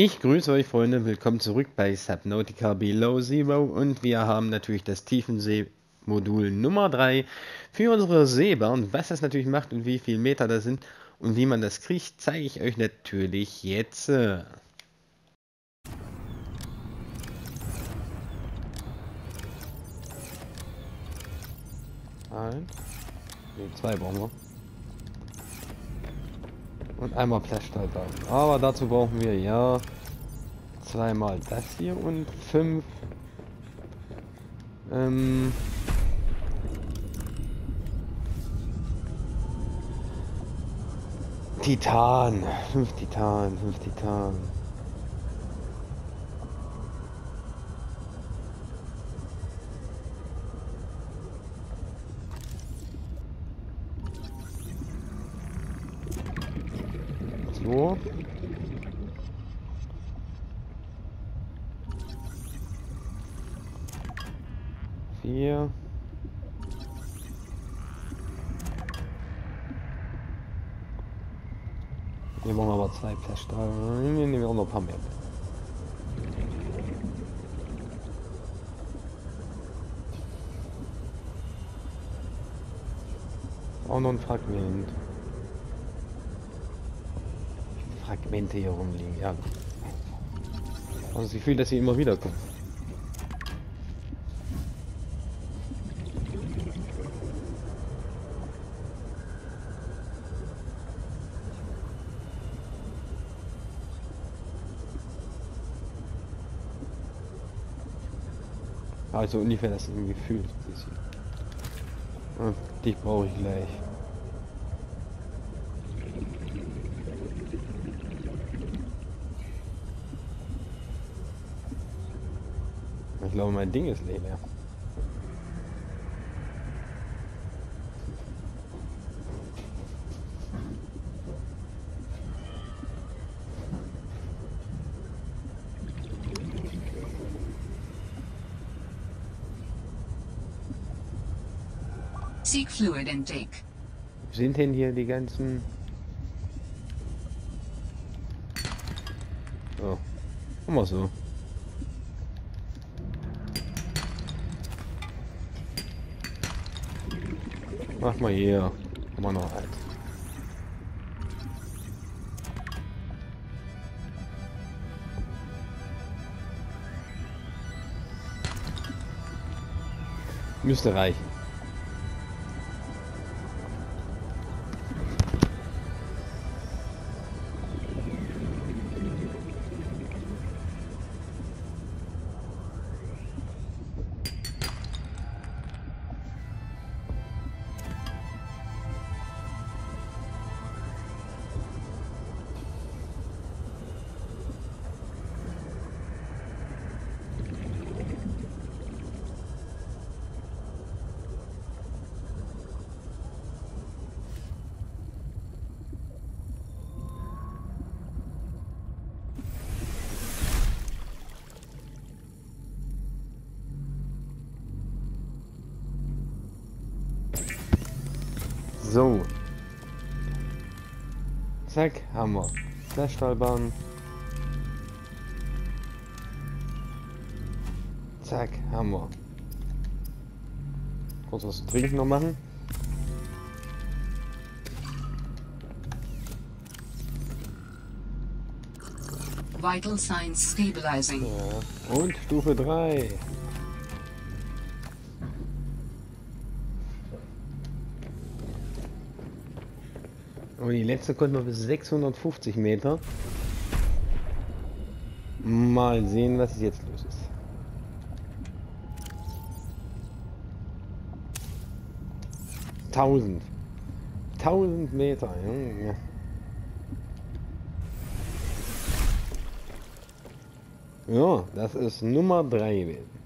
Ich grüße euch Freunde, willkommen zurück bei Subnautica Below Zero und wir haben natürlich das Tiefensee-Modul Nummer 3 für unsere Seebahn. Was das natürlich macht und wie viele Meter das sind und wie man das kriegt, zeige ich euch natürlich jetzt. Ein, nee, zwei brauchen wir. Und einmal Flashstolper. Aber dazu brauchen wir ja zweimal das hier und fünf ähm, Titan. Fünf Titan, fünf Titan. So. Vier. Hier brauchen aber zwei Flash. Da nehmen wir auch noch ein paar mehr. Auch noch ein Fragment. Fragmente hier rumliegen, ja. Also das Gefühl, dass sie immer wieder kommen. Also ungefähr das Gefühl. Und dich brauche ich gleich. Ich glaube, mein Ding ist leer. Seek fluid intake. Sind denn hier die ganzen... Oh. Immer so. Mach mal hier. Immer noch halt. Müsste reichen. So. Zack, haben wir. Flashstallbahn. Zack, haben wir. Kurz was zu trinken noch machen. Vital signs stabilizing. Ja. Und Stufe 3. Und die letzte konnte noch bis 650 Meter. Mal sehen, was jetzt los ist. Tausend. Tausend Meter. Ja. ja, das ist Nummer 3 gewesen.